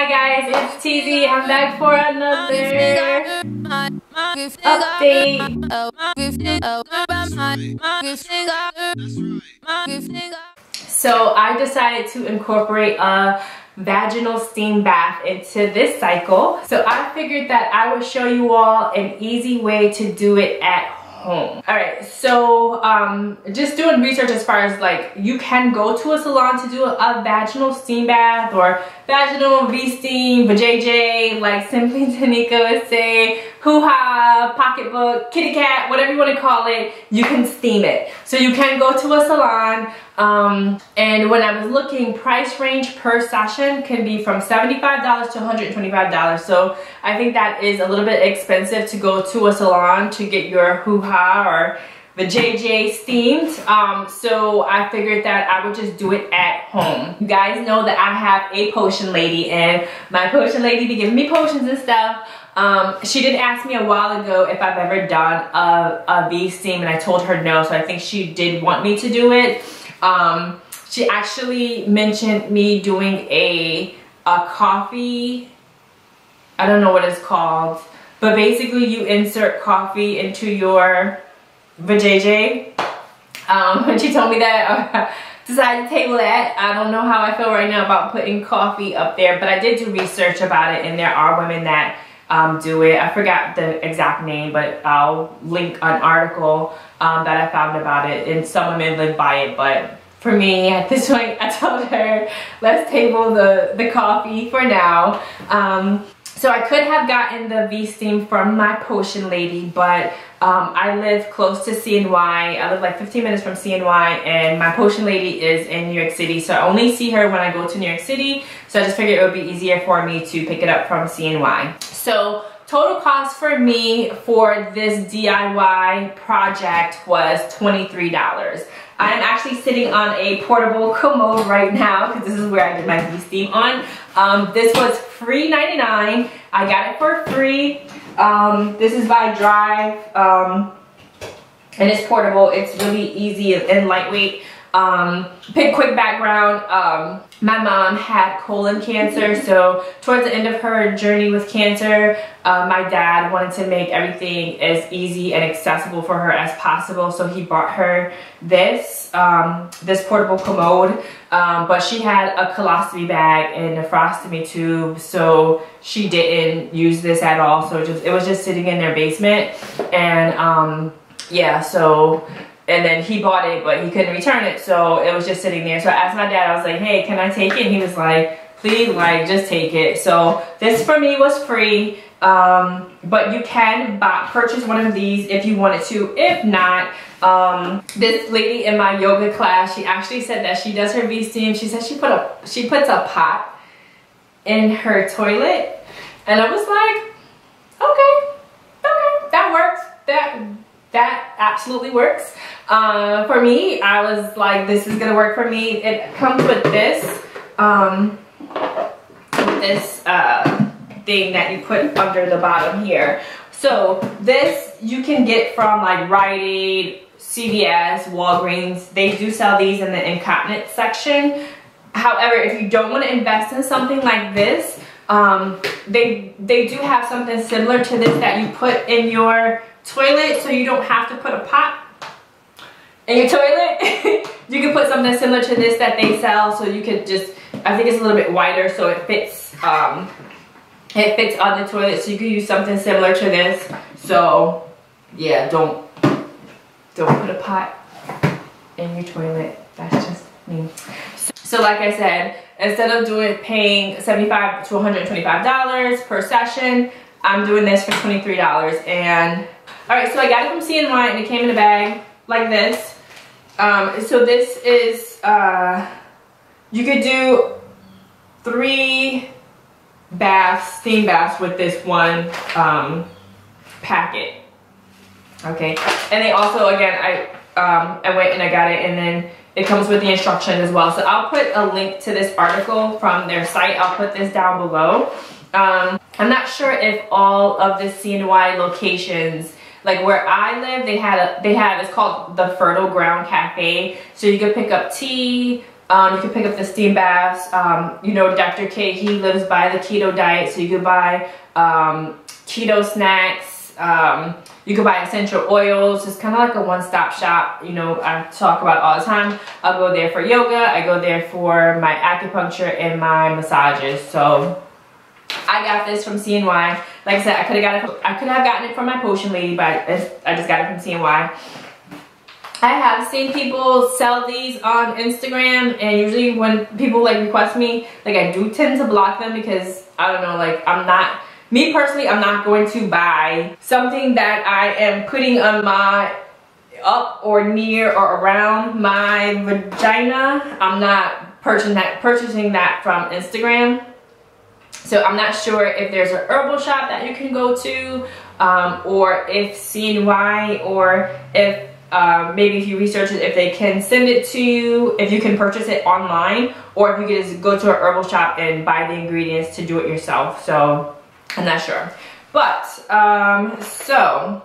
Hi guys, it's TZ. I'm back for another update. So I decided to incorporate a vaginal steam bath into this cycle. So I figured that I would show you all an easy way to do it at home. All right, so um, just doing research as far as like you can go to a salon to do a, vaginal steam bath or vaginal V-steam, vajayjay, like Simply Tanika would say, hoo-ha, pocketbook, kitty cat, whatever you want to call it, you can steam it. So you can go to a salon um, and when I was looking, price range per session can be from $75 to $125. So I think that is a little bit expensive to go to a salon to get your hoo-ha or the JJ steamed. Um, so I figured that I would just do it at home. You guys know that I have a potion lady and my potion lady be giving me potions and stuff. Um, she did ask me a while ago if I've ever done a, a V-steam and I told her no. So I think she did want me to do it. Um, she actually mentioned me doing a, a coffee, I don't know what it's called, but basically you insert coffee into your vajayjay. Um, when she told me that, I decided to table that. I don't know how I feel right now about putting coffee up there, but I did do research about it and there are women that um, do it. I forgot the exact name, but I'll link an article um, that I found about it and some women live by it, but for me at this point, I told her, let's table the, the coffee for now. Um, so I could have gotten the V-Steam from my potion lady, but um, I live close to CNY. I live like 15 minutes from CNY and my potion lady is in New York City. So I only see her when I go to New York City. So I just figured it would be easier for me to pick it up from CNY. So total cost for me for this DIY project was $23. I'm actually sitting on a portable commode right now because this is where I did my V-Steam on. Um, this was free 99. I got it for free. Um, this is by Drive um, and it's portable. It's really easy and lightweight. Um, quick background, um, my mom had colon cancer, so towards the end of her journey with cancer, uh, my dad wanted to make everything as easy and accessible for her as possible, so he bought her this, um, this portable commode, um, but she had a colostomy bag and a nephrostomy tube, so she didn't use this at all, so it, just, it was just sitting in their basement, and um, yeah, so and then he bought it, but he couldn't return it, so it was just sitting there. So I asked my dad, I was like, hey, can I take it? And he was like, please, like, just take it. So this for me was free, um, but you can buy, purchase one of these if you wanted to. If not, um, this lady in my yoga class, she actually said that she does her V-steam. She said she put a she puts a pot in her toilet, and I was like, okay, okay, that works. That that absolutely works. Uh, for me, I was like, this is gonna work for me. It comes with this, um, this uh, thing that you put under the bottom here. So this you can get from like Rite Aid, CVS, Walgreens. They do sell these in the incontinence section. However, if you don't want to invest in something like this, um, they they do have something similar to this that you put in your toilet so you don't have to put a pot in your toilet. you can put something similar to this that they sell so you could just, I think it's a little bit wider so it fits, um, it fits on the toilet so you could use something similar to this. So yeah, don't, don't put a pot in your toilet. That's just me. So, like I said, instead of doing paying 75 to $125 per session, I'm doing this for $23 and all right, so I got it from CNY and it came in a bag like this. Um, so this is, uh, you could do three baths, steam baths with this one um, packet. Okay, and they also, again, I, um, I went and I got it and then it comes with the instruction as well. So I'll put a link to this article from their site. I'll put this down below. Um, I'm not sure if all of the CNY locations like where I live, they had a, they have it's called the Fertile Ground Cafe. So you can pick up tea, Um, you can pick up the steam baths. Um, you know, Dr. K, he lives by the keto diet, so you could buy um, keto snacks. Um, you can buy essential oils. It's kind of like a one-stop shop. You know, I talk about all the time. I'll go there for yoga. I go there for my acupuncture and my massages. So I got this from CNY. Like I said, I could have got it. I could have gotten it from my potion lady, but I just got it from CNY. I have seen people sell these on Instagram and usually when people like request me, like I do tend to block them because I don't know, like I'm not, me personally, I'm not going to buy something that I am putting on my up or near or around my vagina. I'm not purchasing that, purchasing that from Instagram. So I'm not sure if there's an herbal shop that you can go to um, or if CNY or if um, maybe if you research it, if they can send it to you, if you can purchase it online, or if you can just go to an herbal shop and buy the ingredients to do it yourself. So I'm not sure. But, um, so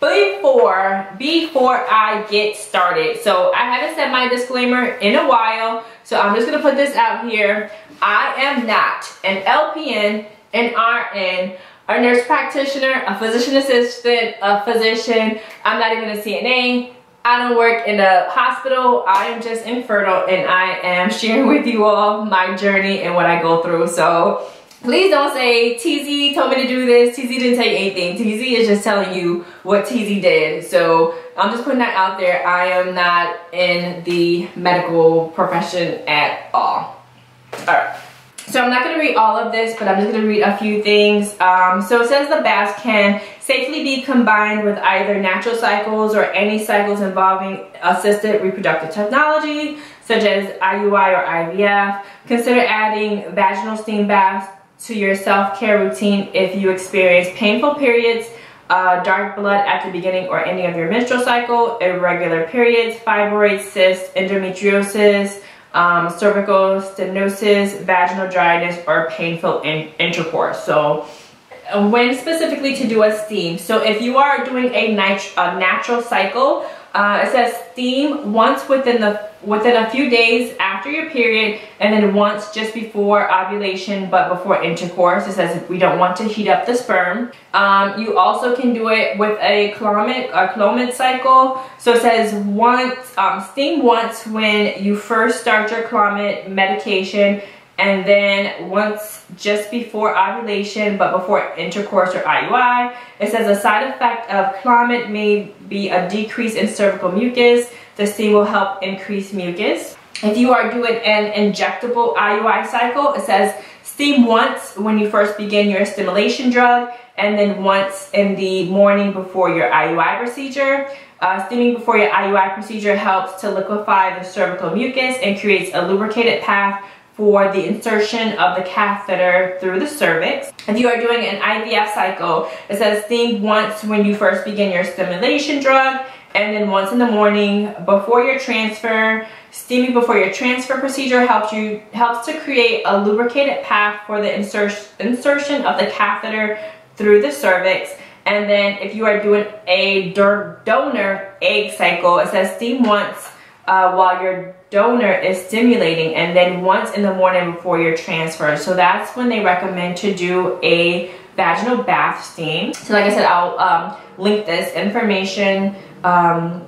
before, before I get started, so I haven't said my disclaimer in a while, so I'm just gonna put this out here. I am not an LPN, an RN, a nurse practitioner, a physician assistant, a physician. I'm not even a CNA. I don't work in a hospital. I am just infertile and I am sharing with you all my journey and what I go through. So please don't say TZ told me to do this. TZ didn't tell you anything. TZ is just telling you what TZ did. So I'm just putting that out there. I am not in the medical profession at all. All right. So I'm not going to read all of this, but I'm just going to read a few things. Um, so it says the baths can safely be combined with either natural cycles or any cycles involving assisted reproductive technology, such as IUI or IVF. Consider adding vaginal steam baths to your self-care routine if you experience painful periods, uh, dark blood at the beginning or ending of your menstrual cycle, irregular periods, fibroids, cysts, endometriosis, um, cervical stenosis, vaginal dryness, or painful in intercourse. So uh, when specifically to do a steam. So if you are doing a, nat a natural cycle, uh, it says steam once within the within a few days after your period and then once just before ovulation but before intercourse. It says we don't want to heat up the sperm. Um, you also can do it with a Clomid, a Clomid cycle. So it says once, um, steam once when you first start your Clomid medication and then once just before ovulation but before intercourse or IUI. It says a side effect of Clomid may be a decrease in cervical mucus. The steam will help increase mucus. If you are doing an injectable IUI cycle, it says steam once when you first begin your stimulation drug and then once in the morning before your IUI procedure. Uh, steaming before your IUI procedure helps to liquefy the cervical mucus and creates a lubricated path for the insertion of the catheter through the cervix. If you are doing an IVF cycle, it says steam once when you first begin your stimulation drug and then once in the morning before your transfer. Steaming before your transfer procedure helps you helps to create a lubricated path for the insert, insertion of the catheter through the cervix. And then if you are doing a donor egg cycle, it says steam once uh, while your donor is stimulating and then once in the morning before your transfer. So that's when they recommend to do a vaginal bath steam. So like I said, I'll um, link this information um,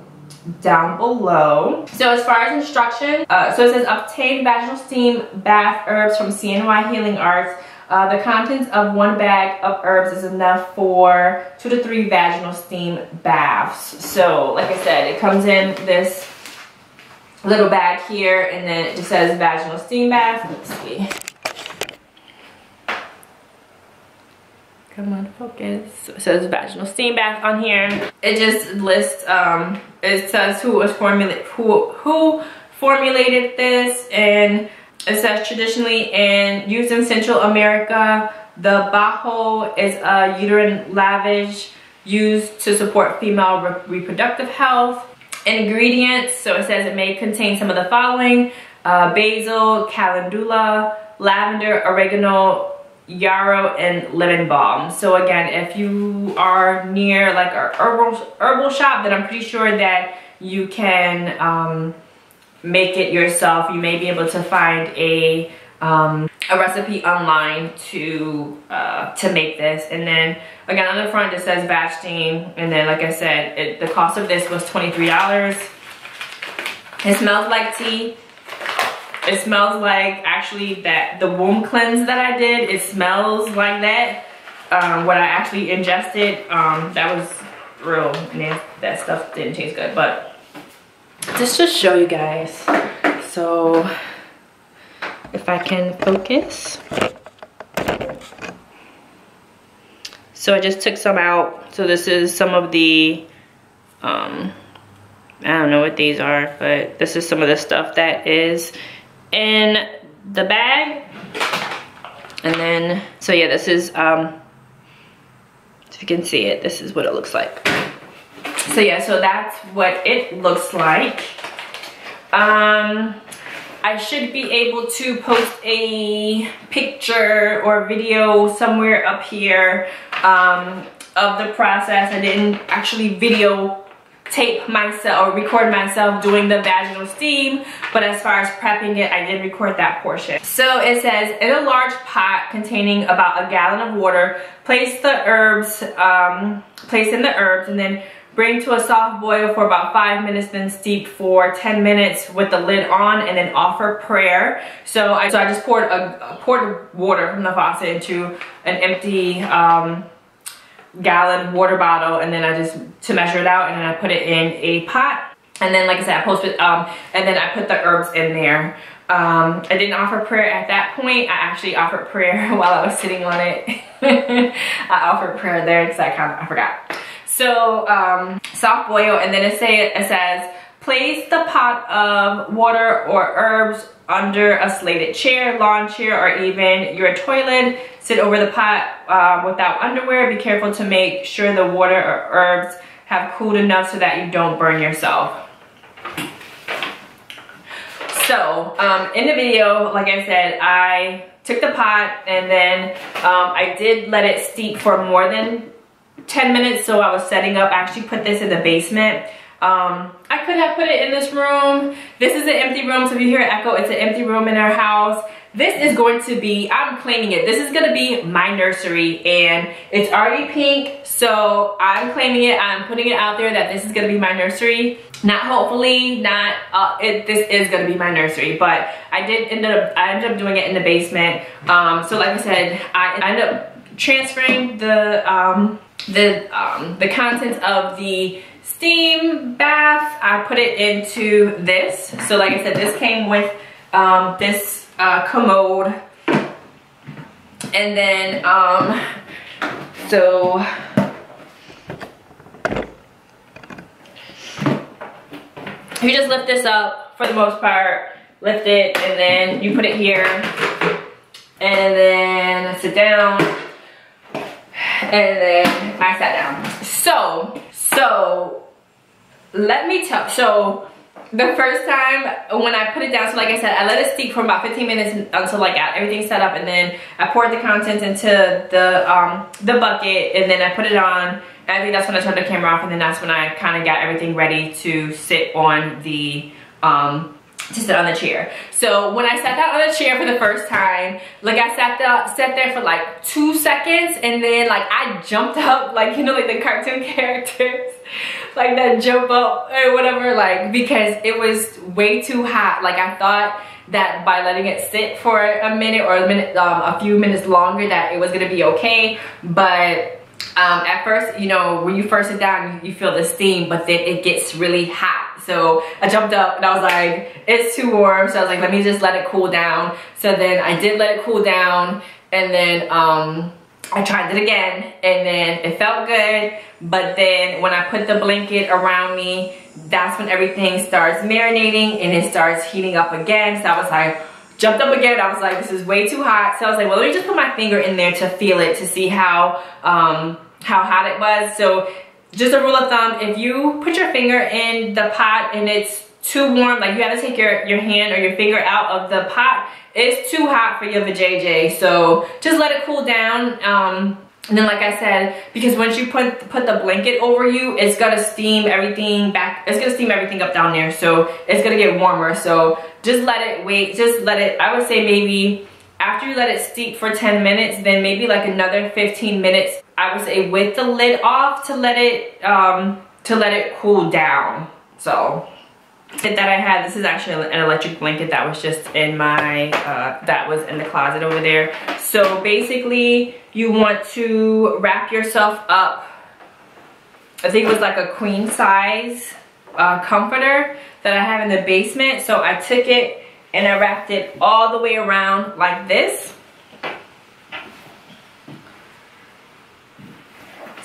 down below. So as far as instruction, uh, so it says obtain vaginal steam bath herbs from CNY Healing Arts. Uh, the contents of one bag of herbs is enough for two to three vaginal steam baths. So like I said, it comes in this little bag here and then it just says vaginal steam bath. Let's see. Come on, focus. It says vaginal steam bath on here. It just lists, um, it says who was formulated, who, who formulated this and it says traditionally and used in Central America, the Bajo is a uterine lavage used to support female re reproductive health ingredients. So it says it may contain some of the following. Uh, basil, calendula, lavender, oregano, yarrow, and lemon balm. So again, if you are near like a herbal, herbal shop, then I'm pretty sure that you can um, make it yourself. You may be able to find a um, a recipe online to uh, to make this. And then again on the front it says batch steam. And then like I said, it, the cost of this was $23. It smells like tea. It smells like actually that the womb cleanse that I did, it smells like that. Um, what I actually ingested, um, that was real, man, that stuff didn't taste good. But just to show you guys. So if I can focus. So I just took some out. So this is some of the, um, I don't know what these are, but this is some of the stuff that is in the bag. And then, so yeah, this is, um, if you can see it, this is what it looks like. So yeah, so that's what it looks like. Um, I should be able to post a picture or video somewhere up here um, of the process. I didn't actually video tape myself or record myself doing the vaginal steam but as far as prepping it I did record that portion so it says in a large pot containing about a gallon of water place the herbs um, place in the herbs and then Bring to a soft boil for about five minutes, then steep for 10 minutes with the lid on and then offer prayer. So I, so I just poured, a, poured water from the faucet into an empty um, gallon water bottle and then I just, to measure it out and then I put it in a pot. And then like I said, I posted, um, and then I put the herbs in there. Um, I didn't offer prayer at that point. I actually offered prayer while I was sitting on it. I offered prayer there because I kind of, I forgot. So um, soft boil and then it, say, it says, place the pot of water or herbs under a slated chair, lawn chair, or even your toilet. Sit over the pot uh, without underwear. Be careful to make sure the water or herbs have cooled enough so that you don't burn yourself. So um, in the video, like I said, I took the pot and then um, I did let it steep for more than 10 minutes so I was setting up. I actually put this in the basement. Um, I could have put it in this room. This is an empty room, so if you hear echo, it's an empty room in our house. This is going to be, I'm claiming it, this is gonna be my nursery and it's already pink, so I'm claiming it, I'm putting it out there that this is gonna be my nursery. Not hopefully, not, uh, it, this is gonna be my nursery, but I did end up, I ended up doing it in the basement. Um, so like I said, I ended up transferring the, um, the, um, the contents of the steam bath. I put it into this. So like I said, this came with um, this uh, commode. And then, um, so you just lift this up for the most part, lift it, and then you put it here, and then sit down, and then I sat down. So, so, let me tell, so the first time when I put it down, so like I said, I let it steep for about 15 minutes until I got everything set up and then I poured the contents into the um, the bucket and then I put it on. I think that's when I turned the camera off and then that's when I kind of got everything ready to sit on the um, to sit on the chair. So when I sat down on the chair for the first time, like I sat there, sat there for like two seconds and then like I jumped up like, you know, like the cartoon characters, like that jump up or whatever, like because it was way too hot. Like I thought that by letting it sit for a minute or a minute, um, a few minutes longer that it was gonna be okay. But um, at first, you know, when you first sit down, you, feel the steam, but then it gets really hot so I jumped up and I was like, it's too warm. So I was like, let me just let it cool down. So then I did let it cool down and then um, I tried it again and then it felt good. But then when I put the blanket around me, that's when everything starts marinating and it starts heating up again. So I was like, jumped up again. I was like, this is way too hot. So I was like, well, let me just put my finger in there to feel it to see how, um, how hot it was. So just a rule of thumb, if you put your finger in the pot and it's too warm, like you have to take your, your hand or your finger out of the pot, it's too hot for your vajayjay. So just let it cool down. Um, And then like I said, because once you put put the blanket over you, it's gonna steam everything back, it's gonna steam everything up down there. So it's gonna get warmer. So just let it wait, just let it, I would say maybe after you let it steep for 10 minutes, then maybe like another 15 minutes, I would say with the lid off to let it, um, to let it cool down. So that I had, this is actually an electric blanket that was just in my, uh, that was in the closet over there. So basically you want to wrap yourself up, I think it was like a queen size uh, comforter that I have in the basement. So I took it and I wrapped it all the way around like this.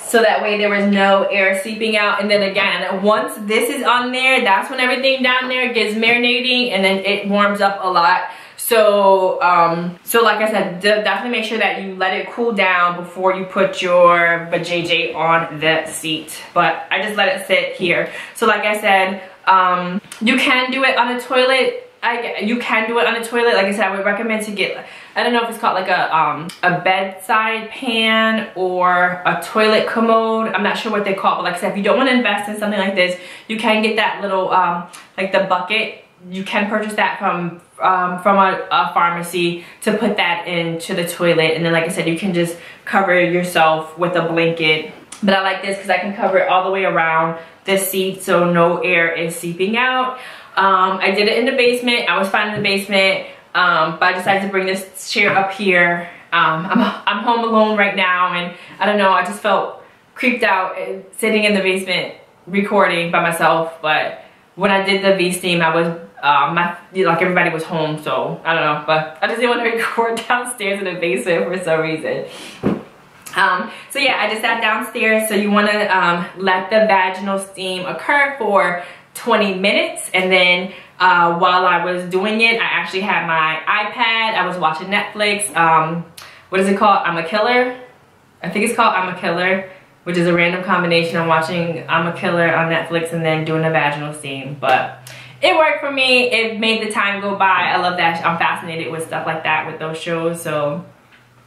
So that way there was no air seeping out. And then again, once this is on there, that's when everything down there gets marinating and then it warms up a lot. So, um, so like I said, definitely make sure that you let it cool down before you put your JJ on the seat. But I just let it sit here. So like I said, um, you can do it on a toilet I, you can do it on a toilet. Like I said, I would recommend to get, I don't know if it's called like a, um, a bedside pan or a toilet commode. I'm not sure what they call it, but like I said, if you don't want to invest in something like this, you can get that little, um, like the bucket. You can purchase that from um, from a, a, pharmacy to put that into the toilet. And then like I said, you can just cover yourself with a blanket. But I like this because I can cover it all the way around the seat so no air is seeping out. Um, I did it in the basement. I was fine in the basement, um, but I decided to bring this chair up here. Um, I'm, I'm home alone right now, and I don't know, I just felt creeped out sitting in the basement recording by myself, but when I did the V-Steam, I was, uh, my, like everybody was home, so I don't know, but I just didn't want to record downstairs in the basement for some reason. Um, so yeah, I just sat downstairs. So you want to um, let the vaginal steam occur for 20 minutes and then uh, while I was doing it I actually had my iPad I was watching Netflix um, what is it called? I'm a killer? I think it's called I'm a killer which is a random combination I'm watching I'm a killer on Netflix and then doing a vaginal scene. but it worked for me. It made the time go by. I love that I'm fascinated with stuff like that with those shows so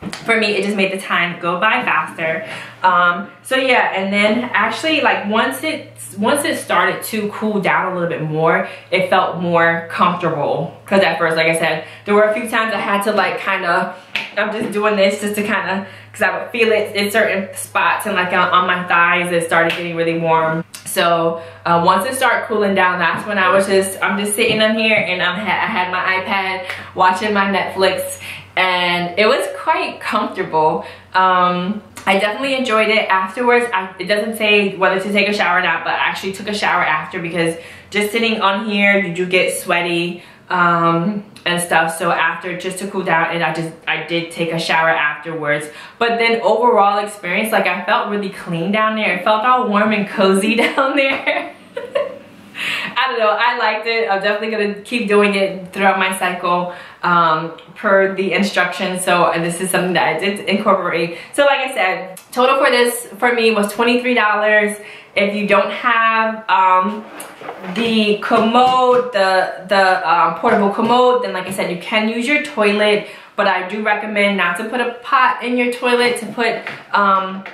for me it just made the time go by faster. Um, so yeah and then actually like once it once it started to cool down a little bit more it felt more comfortable. Because at first like i said there were a few times i had to like kind of i'm just doing this just to kind of because i would feel it in certain spots and like on, on my thighs it started getting really warm. So uh, once it started cooling down that's when i was just i'm just sitting on here and I'm ha i had my ipad watching my netflix and it was quite comfortable. Um, I definitely enjoyed it afterwards. I, it doesn't say whether to take a shower or not, but I actually took a shower after because just sitting on here, you do get sweaty um, and stuff. So after, just to cool down, and I just, I did take a shower afterwards. But then overall experience, like I felt really clean down there. It felt all warm and cozy down there. I don't know, I liked it. I'm definitely gonna keep doing it throughout my cycle um, per the instructions. So this is something that I did incorporate. So like I said, total for this for me was $23. If you don't have um, the commode, the, the um, portable commode, then like I said, you can use your toilet, but I do recommend not to put a pot in your toilet, to put um,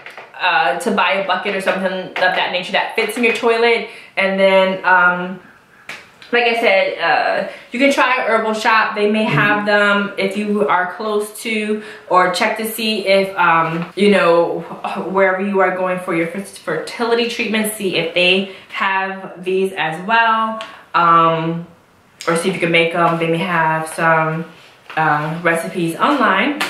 uh, to buy a bucket or something of that nature that fits in your toilet and then um, like I said, uh, you can try herbal shop. They may have them if you are close to or check to see if, um, you know, wherever you are going for your fertility treatment, see if they have these as well. Um, or see if you can make them. They may have some uh, recipes online.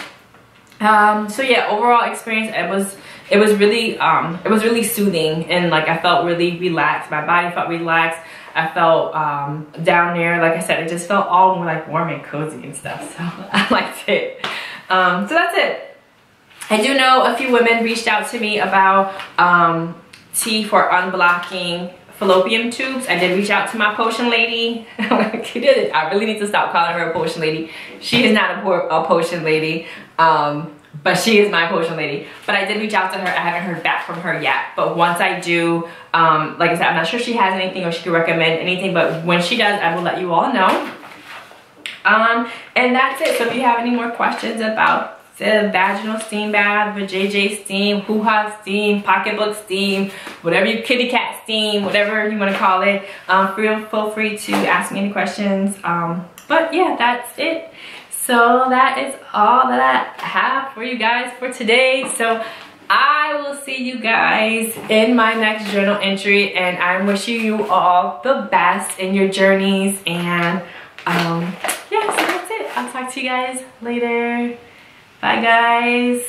Um, so yeah, overall experience, it was it was really um, it was really soothing and like I felt really relaxed. My body felt relaxed. I felt um, down there, like I said, it just felt all more like warm and cozy and stuff. So I liked it. Um, so that's it. I do know a few women reached out to me about um, tea for unblocking fallopian tubes. I did reach out to my potion lady. I really need to stop calling her a potion lady. She is not a, a potion lady. Um, but she is my potion lady. But I did reach out to her. I haven't heard back from her yet. But once I do, um, like I said, I'm not sure she has anything or she could recommend anything. But when she does, I will let you all know. Um, and that's it. So if you have any more questions about the vaginal steam bath, the JJ steam, hoo-ha steam, pocketbook steam, whatever you kitty cat steam, whatever you want to call it. Um, feel, feel free to ask me any questions. Um, but yeah, that's it. So that is all that I have for you guys for today. So I will see you guys in my next journal entry and I'm wishing you all the best in your journeys and um, yeah, so that's it. I'll talk to you guys later. Bye guys.